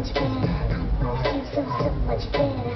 much better. I feel so, much better.